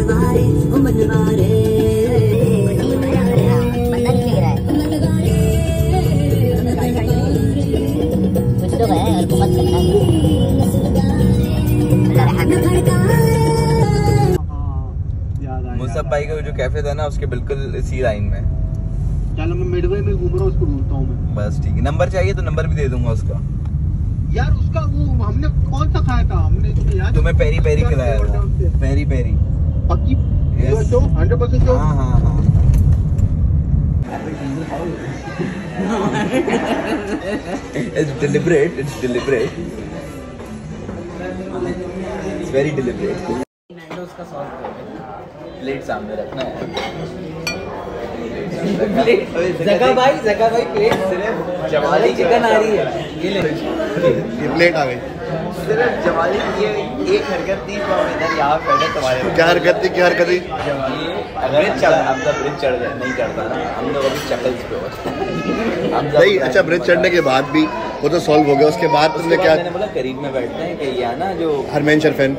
मनवारे ओ Musab भाई का जो कैफ़े था ना उसके बिल्कुल इसी लाइन में। चलो मैं मिडवे में घूम रहा हूँ उसको ढूंढता हूँ मैं। बस ठीक है। नंबर चाहिए तो नंबर भी दे दूँगा उसका। यार उसका वो हमने कौन सा खाया था? हमने तुम्हें याद? तुम्हें पेरी पेरी खिलाया था। Peri peri Yes. जो हंड्रेड परसेंट जो हाँ हाँ हाँ। It's deliberate it's deliberate. It's very deliberate. Plate सामने रखना है। जगह भाई जगह भाई प्लेट सिर्फ़ जवाली चिकन आ रही है। ये ले। ये प्लेट आ गई। सिर्फ़ जवाली ये एक हरकत थी तो हम इधर यहाँ बैठे तुम्हारे क्या हरकत थी क्या हरकत थी? ब्रिज चढ़ हम तो ब्रिज चढ़ गए नहीं चढ़ता ना। हम लोग अभी चकल्स पे हो। नहीं अच्छा ब्रिज चढ़ने के बाद भी वो तो सॉल्व हो गया। उसके बाद उसने तुमने क्या मैंने बोला करीब में बैठते हैं कि या ना जो हरमेन शरफेन।